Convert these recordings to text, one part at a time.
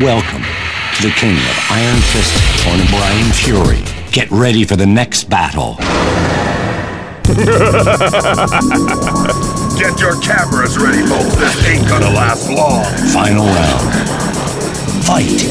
Welcome to the king of Iron Fist Tournament, Bryan Fury. Get ready for the next battle. Get your cameras ready, folks. This ain't gonna last long. Final round. Fight.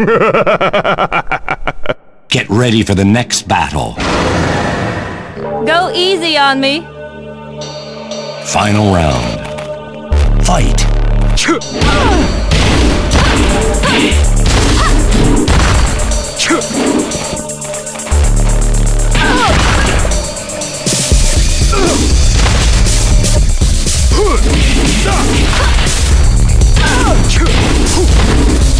Get ready for the next battle. Go easy on me. Final round. Fight.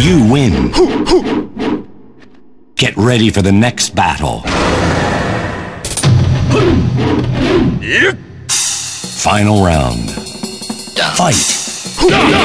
You win. Get ready for the next battle. Final round. Fight. You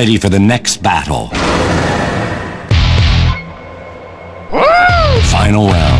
Ready for the next battle. Final round.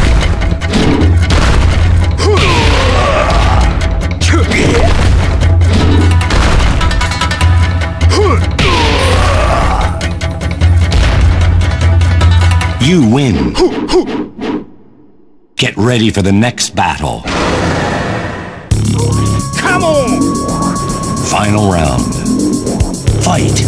Win. Get ready for the next battle. Come on! Final round. Fight.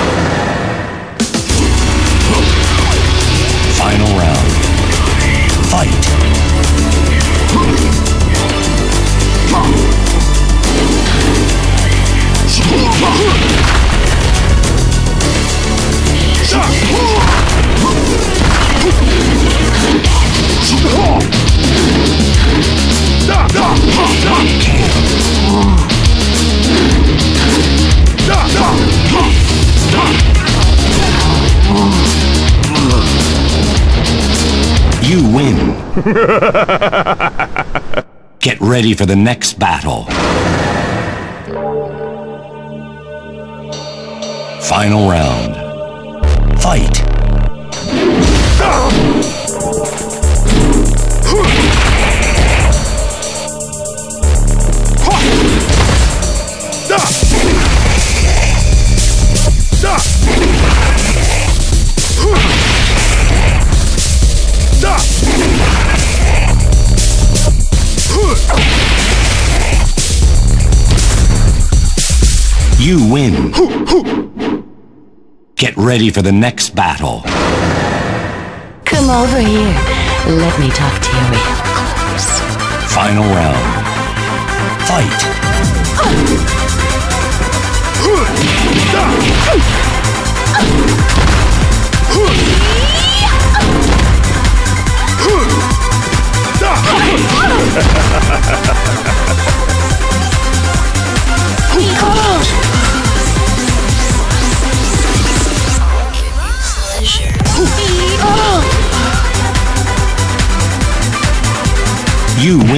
You win. Get ready for the next battle. Final round. Fight. Ready for the next battle. Come over here. Let me talk to you real close. Final round. Fight.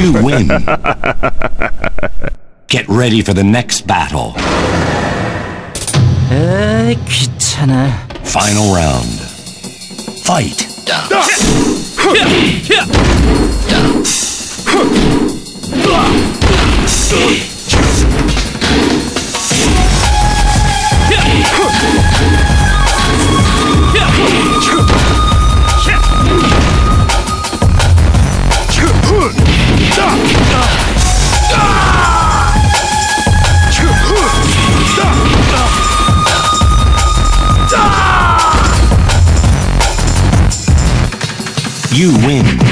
You win. Get ready for the next battle. Final round. Fight. You win.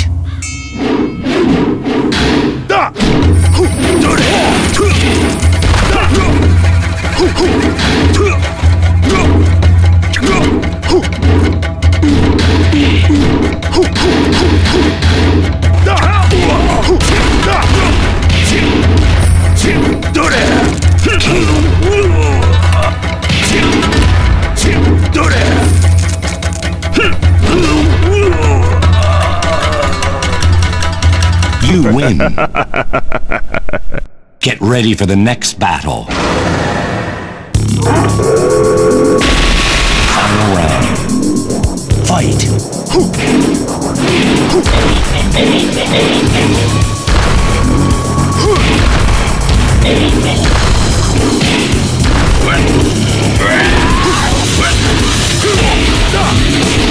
Get ready for the next battle. Final round. Fight. You